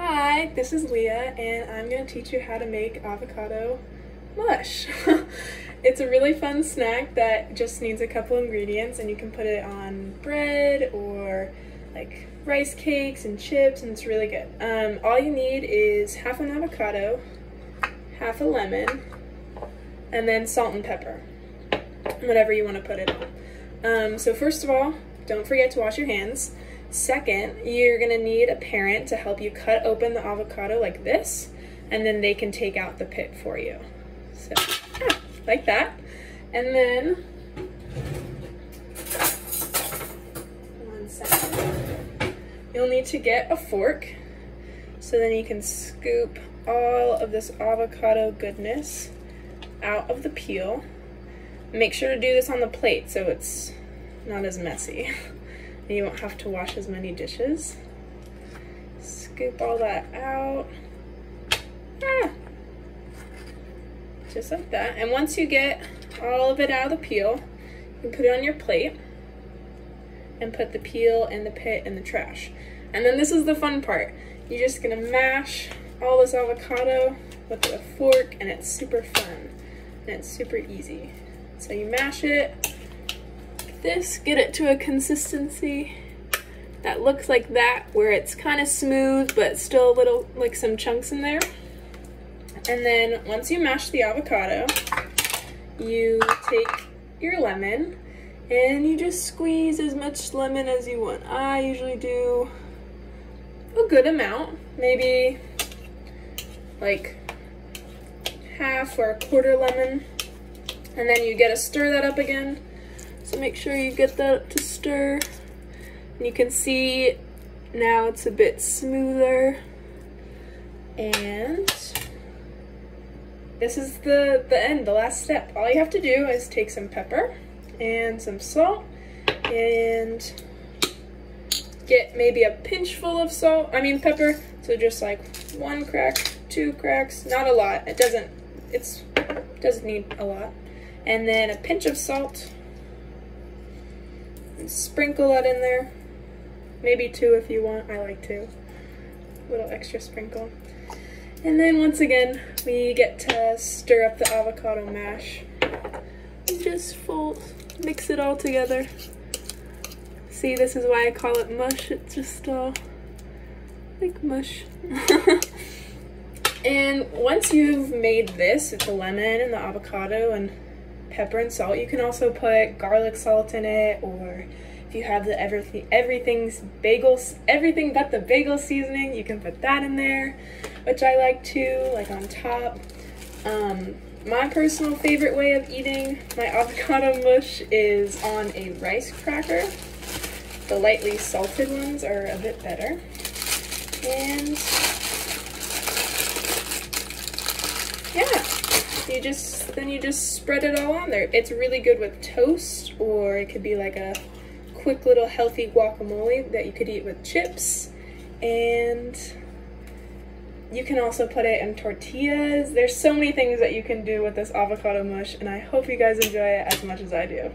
Hi, this is Leah, and I'm going to teach you how to make avocado mush. it's a really fun snack that just needs a couple ingredients, and you can put it on bread or like rice cakes and chips, and it's really good. Um, all you need is half an avocado, half a lemon, and then salt and pepper, whatever you want to put it on. Um, so first of all, don't forget to wash your hands. Second, you're gonna need a parent to help you cut open the avocado like this, and then they can take out the pit for you. So, yeah, like that. And then, one second, you'll need to get a fork, so then you can scoop all of this avocado goodness out of the peel. Make sure to do this on the plate so it's not as messy. and you won't have to wash as many dishes. Scoop all that out. Ah. Just like that. And once you get all of it out of the peel, you put it on your plate and put the peel and the pit in the trash. And then this is the fun part. You're just gonna mash all this avocado with a fork and it's super fun and it's super easy. So you mash it, this, get it to a consistency that looks like that, where it's kind of smooth, but still a little, like some chunks in there. And then once you mash the avocado, you take your lemon and you just squeeze as much lemon as you want. I usually do a good amount, maybe like half or a quarter lemon. And then you get to stir that up again so make sure you get that to stir. And you can see now it's a bit smoother. And this is the, the end, the last step. All you have to do is take some pepper and some salt and get maybe a pinch full of salt, I mean pepper, so just like one crack, two cracks, not a lot. It doesn't, it's, doesn't need a lot. And then a pinch of salt sprinkle that in there. Maybe two if you want. I like two. A little extra sprinkle. And then once again, we get to stir up the avocado mash. Just fold, mix it all together. See, this is why I call it mush. It's just all like mush. and once you've made this, with the lemon and the avocado and pepper and salt. You can also put garlic salt in it or if you have the everything everything's bagels everything but the bagel seasoning you can put that in there which I like too like on top. Um, my personal favorite way of eating my avocado mush is on a rice cracker. The lightly salted ones are a bit better. And yeah you just then you just spread it all on there. It's really good with toast or it could be like a quick little healthy guacamole that you could eat with chips and you can also put it in tortillas. There's so many things that you can do with this avocado mush and I hope you guys enjoy it as much as I do.